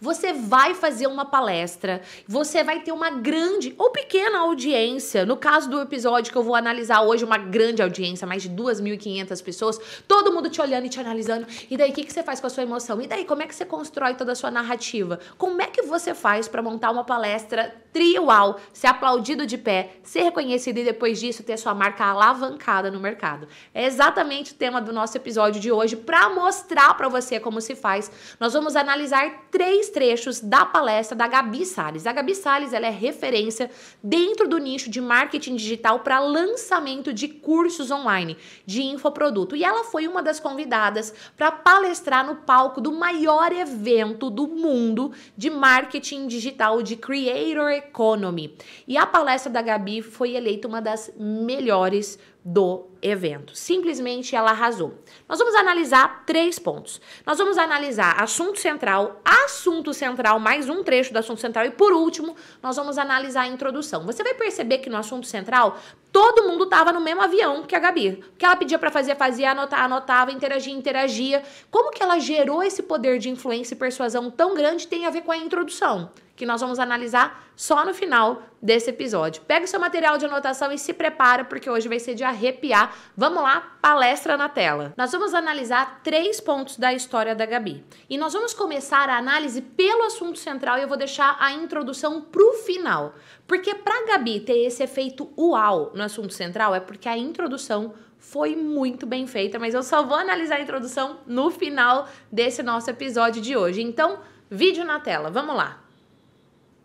Você vai fazer uma palestra, você vai ter uma grande ou pequena audiência. No caso do episódio que eu vou analisar hoje, uma grande audiência, mais de 2.500 pessoas, todo mundo te olhando e te analisando. E daí, o que, que você faz com a sua emoção? E daí, como é que você constrói toda a sua narrativa? Como é que você faz para montar uma palestra triual, ser aplaudido de pé, ser reconhecido e depois disso ter sua marca alavancada no mercado? É exatamente o tema do nosso episódio de hoje para mostrar para você como se faz. Nós vamos analisar três três trechos da palestra da Gabi Sales. A Gabi Sales ela é referência dentro do nicho de marketing digital para lançamento de cursos online de infoproduto. E ela foi uma das convidadas para palestrar no palco do maior evento do mundo de marketing digital de Creator Economy. E a palestra da Gabi foi eleita uma das melhores do evento. Simplesmente ela arrasou. Nós vamos analisar três pontos. Nós vamos analisar assunto central, assunto central, mais um trecho do assunto central e por último, nós vamos analisar a introdução. Você vai perceber que no assunto central, todo mundo estava no mesmo avião que a Gabi. O que ela pedia para fazer, fazia, anotar, anotava, interagia, interagia. Como que ela gerou esse poder de influência e persuasão tão grande tem a ver com a introdução que nós vamos analisar só no final desse episódio. Pega o seu material de anotação e se prepara, porque hoje vai ser de arrepiar. Vamos lá, palestra na tela. Nós vamos analisar três pontos da história da Gabi. E nós vamos começar a análise pelo assunto central e eu vou deixar a introdução pro final. Porque para Gabi ter esse efeito uau no assunto central é porque a introdução foi muito bem feita, mas eu só vou analisar a introdução no final desse nosso episódio de hoje. Então, vídeo na tela. Vamos lá.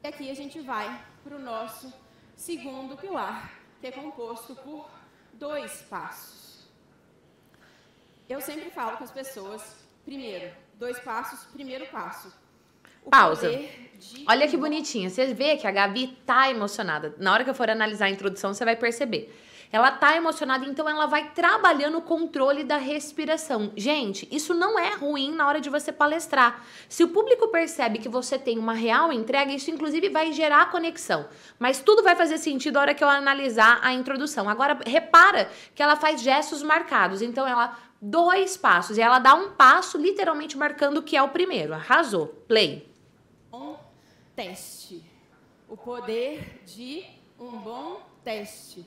E aqui a gente vai para o nosso segundo pilar, que é composto por dois passos. Eu sempre falo com as pessoas, primeiro, dois passos, primeiro passo. Pausa. De... Olha que bonitinha. Você vê que a Gabi tá emocionada. Na hora que eu for analisar a introdução, você vai perceber. Ela tá emocionada, então ela vai trabalhando o controle da respiração. Gente, isso não é ruim na hora de você palestrar. Se o público percebe que você tem uma real entrega, isso inclusive vai gerar conexão. Mas tudo vai fazer sentido na hora que eu analisar a introdução. Agora, repara que ela faz gestos marcados. Então, ela dois passos e ela dá um passo literalmente marcando o que é o primeiro. Arrasou. Play. Um teste. O poder de um bom teste.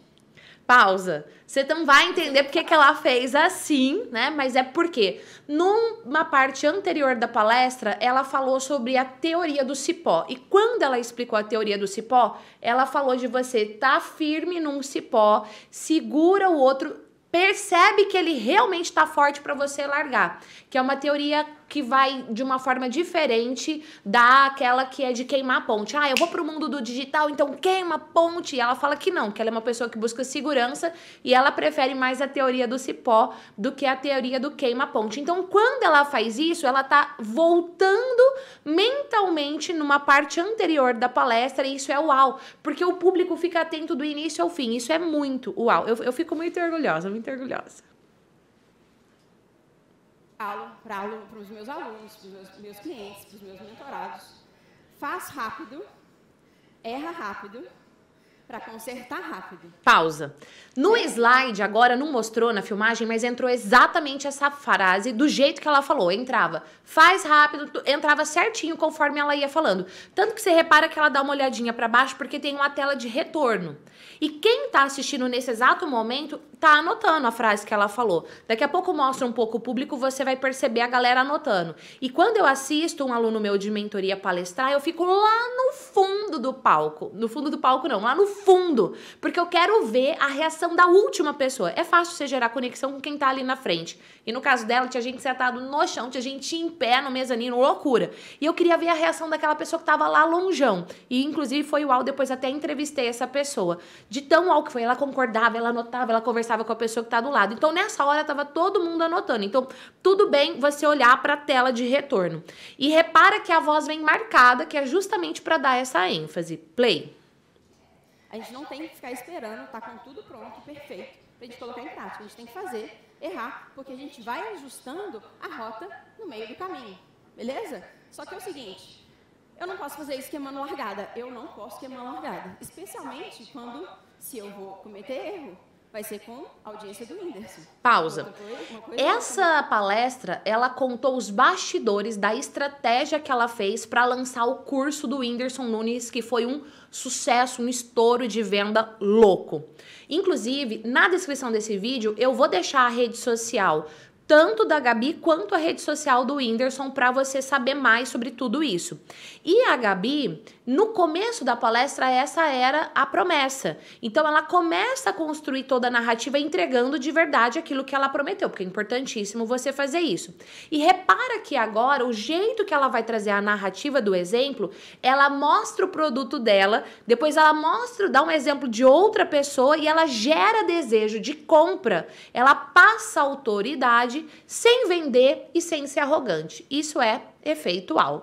Pausa. Você não vai entender porque que ela fez assim, né? Mas é porque numa parte anterior da palestra, ela falou sobre a teoria do cipó. E quando ela explicou a teoria do cipó, ela falou de você tá firme num cipó, segura o outro, percebe que ele realmente está forte para você largar, que é uma teoria que vai de uma forma diferente daquela que é de queimar a ponte. Ah, eu vou pro mundo do digital, então queima a ponte. E ela fala que não, que ela é uma pessoa que busca segurança e ela prefere mais a teoria do cipó do que a teoria do queima a ponte. Então, quando ela faz isso, ela tá voltando mentalmente numa parte anterior da palestra e isso é uau, porque o público fica atento do início ao fim. Isso é muito uau. Eu, eu fico muito orgulhosa, muito orgulhosa para os meus alunos, para os meus, meus clientes, para os meus mentorados. Faz rápido, erra rápido, para consertar rápido. Pausa. No slide, agora não mostrou na filmagem, mas entrou exatamente essa frase do jeito que ela falou. Entrava, faz rápido, entrava certinho conforme ela ia falando. Tanto que você repara que ela dá uma olhadinha para baixo porque tem uma tela de retorno. E quem tá assistindo nesse exato momento tá anotando a frase que ela falou. Daqui a pouco mostra um pouco o público, você vai perceber a galera anotando. E quando eu assisto um aluno meu de mentoria palestrar, eu fico lá no fundo do palco. No fundo do palco não, lá no fundo, porque eu quero ver a reação da última pessoa. É fácil você gerar conexão com quem tá ali na frente. E no caso dela, tinha gente sentado no chão, tinha gente em pé no mezanino, loucura. E eu queria ver a reação daquela pessoa que tava lá longeão. E inclusive foi o Al, depois até entrevistei essa pessoa. De tão al que foi, ela concordava, ela anotava, ela conversava com a pessoa que tá do lado. Então nessa hora tava todo mundo anotando. Então, tudo bem você olhar para a tela de retorno. E repara que a voz vem marcada, que é justamente para dar essa ênfase. Play. A gente não tem que ficar esperando, tá com tudo pronto, perfeito, pra gente colocar em prática. A gente tem que fazer, errar, porque a gente vai ajustando a rota no meio do caminho. Beleza? Só que é o seguinte, eu não posso fazer isso queimando largada. Eu não posso queimar largada. Especialmente quando, se eu vou cometer erro, vai ser com a audiência do Whindersson. Pausa. Essa palestra, ela contou os bastidores da estratégia que ela fez para lançar o curso do Whindersson Nunes, que foi um sucesso, um estouro de venda louco. Inclusive, na descrição desse vídeo, eu vou deixar a rede social tanto da Gabi quanto a rede social do Whindersson para você saber mais sobre tudo isso. E a Gabi, no começo da palestra, essa era a promessa. Então ela começa a construir toda a narrativa entregando de verdade aquilo que ela prometeu, porque é importantíssimo você fazer isso. E repara que agora o jeito que ela vai trazer a narrativa do exemplo, ela mostra o produto dela, depois ela mostra, dá um exemplo de outra pessoa e ela gera desejo de compra. Ela passa autoridade sem vender e sem ser arrogante. Isso é efeitual.